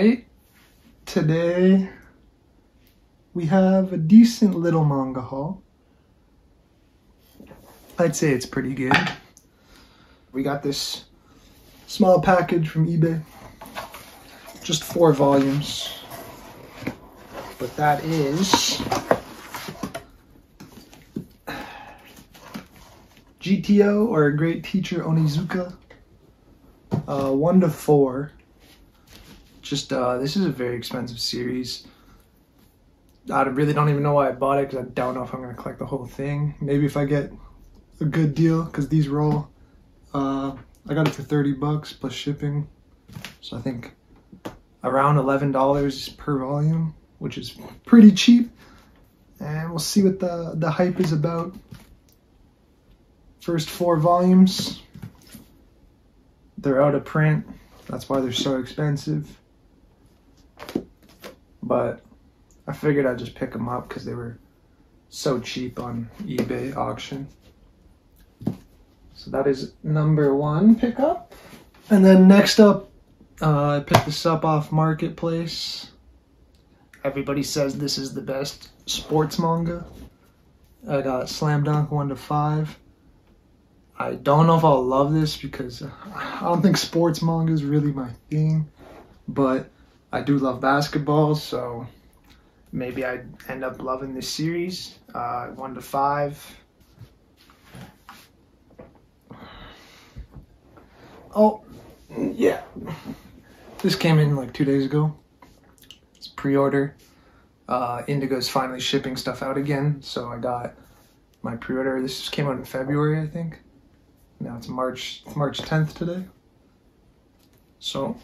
right. Today we have a decent little manga haul. I'd say it's pretty good. We got this small package from eBay. Just four volumes. But that is GTO or a Great Teacher Onizuka. Uh, one to four. Just uh, this is a very expensive series. I really don't even know why I bought it because I don't know if I'm gonna collect the whole thing. Maybe if I get a good deal because these roll. Uh, I got it for 30 bucks plus shipping. So I think around $11 per volume, which is pretty cheap. And we'll see what the, the hype is about. First four volumes. They're out of print. That's why they're so expensive. But I figured I'd just pick them up because they were so cheap on eBay auction. So that is number one pickup. And then next up, uh, I picked this up off Marketplace. Everybody says this is the best sports manga. I got Slam Dunk 1 to 5. I don't know if I'll love this because I don't think sports manga is really my thing, but I do love basketball, so maybe I'd end up loving this series. Uh, 1 to 5. Oh, yeah. This came in like two days ago. It's pre-order. Uh, Indigo's finally shipping stuff out again, so I got my pre-order. This just came out in February, I think. Now it's March March 10th today. So,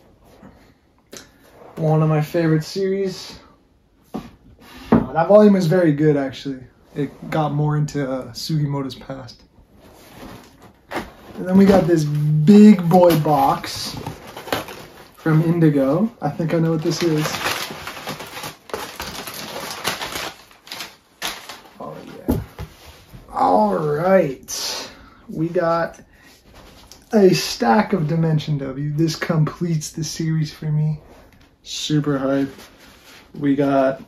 one of my favorite series. Uh, that volume is very good, actually. It got more into uh, Sugimoto's past. And then we got this big boy box from Indigo. I think I know what this is. Oh, yeah. All right. We got a stack of Dimension W. This completes the series for me. Super hype. We got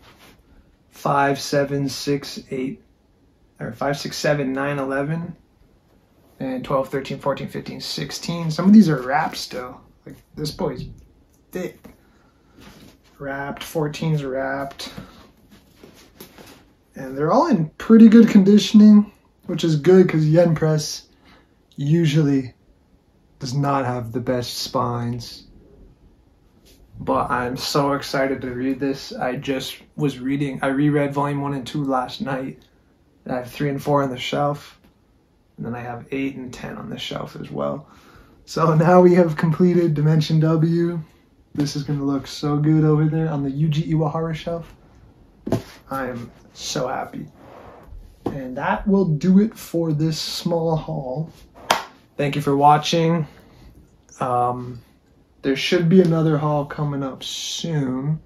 five, seven, six, eight, or five, six, seven, nine, eleven and 12, 13, 14, 15, 16. Some of these are wrapped still. Like this boy's thick. Wrapped, 14's wrapped. And they're all in pretty good conditioning, which is good because Yen Press usually does not have the best spines. But I'm so excited to read this. I just was reading, I reread volume one and two last night. I have three and four on the shelf and then I have 8 and 10 on the shelf as well. So now we have completed Dimension W. This is going to look so good over there on the Yuji Iwahara shelf. I am so happy. And that will do it for this small haul. Thank you for watching. Um, there should be another haul coming up soon.